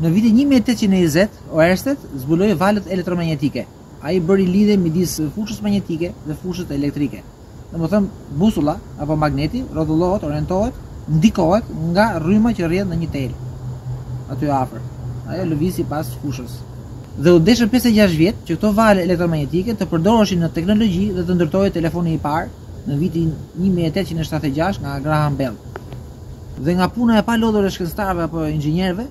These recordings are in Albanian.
Në vitin një mijë e tetëqind e njëzet, Oersted zbuloi valët elektromagnetike. Ai bëri lidhje midis fushës magnetike dhe fushës elektrike. Domethënë, busulla apo magneti rrotullohet, orientohet, ndikohet nga rryma që rrjedh në një tel aty afër. Ajo lëviz sipas fushës dhe u deshën 56 vjet që këto valë elektromagnetike të përdoreshin në teknologji dhe të ndërtohej telefoni i parë në vitin 1876 nga Graham Bell. Dhe nga puna e palodhur e shkencëtarëve apo inxhinierëve,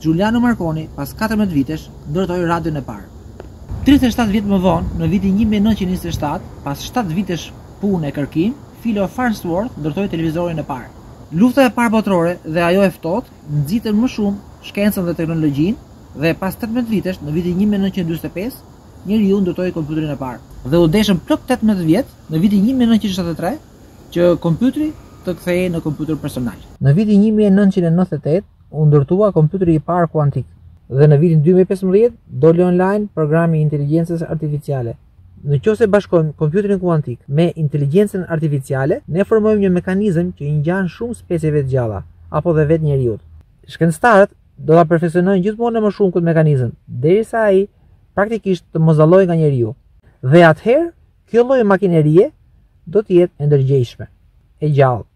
Giuliano Marconi, pas katërmbëdhjetë vitesh, ndërtoi radion e parë. Tridhjetë e shtatë vjet më vonë, në vitin një mijë e nëntëqind e njëzet e shtatë, pas shtatë vitesh punë e kërkim, Philo Farnsworth ndërtoi televizorin e parë. Lufta e Parë Botërore dhe ajo e ftohtë nxitën më shumë shkencën dhe teknologjinë, dhe pas tetëmbëdhjetë vitesh, në vitin një mijë e nëntëqind e dyzet e pesë, njeriu ndërtoi kompjuterin e parë. Dhe u deshën plot tetëmbëdhjetë vjet, në vitin një mijë e nëntëqind e shtatëdhjetë e tre, që kompjuteri të kthehej në kompjuter personal. Në vitin një mijë e nëntëqind e nëntëdhjetë e tetë u ndërtua kompjuteri i parë kuantik dhe në vitin dy mijë e pesëmbëdhjetë doli online programi i inteligjencës artificiale. Në qoftë se bashkojmë kompjuterin kuantik me inteligjencën artificiale, ne formojmë një mekanizëm që i ngjan shumë specieve të gjalla, apo dhe vetë njeriut. Shkencëtarët do ta perfeksionojnë gjithmonë e më shumë këtë mekanizëm, derisa ai praktikisht të mos dallojë nga njeriu. Dhe atëherë, Kjo lloj makinerie do të jetë e ndërgjegjshme, e gjallë